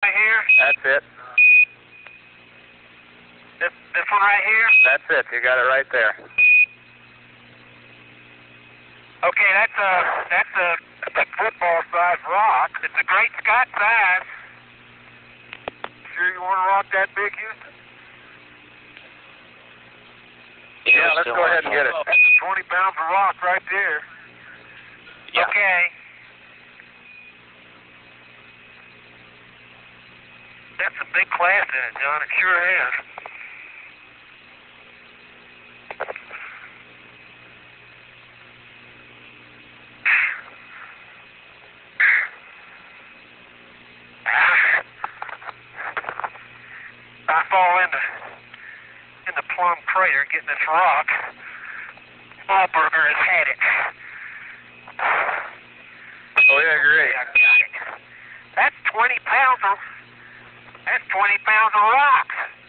Right here. That's it. This, this one right here. That's it. You got it right there. Okay, that's a that's a, a football sized rock. It's a great Scott size. Sure you want to rock that big, Houston? Yeah, let's go ahead and get it. That's a 20 pounds of rock right there. Yeah. Okay. That's a big clast in it, John. It sure is. I fall into in the plum crater getting this rock. Wahlberger has had it. Oh yeah, great. I got it. That's 20 pounds of, 20 pounds of rocks.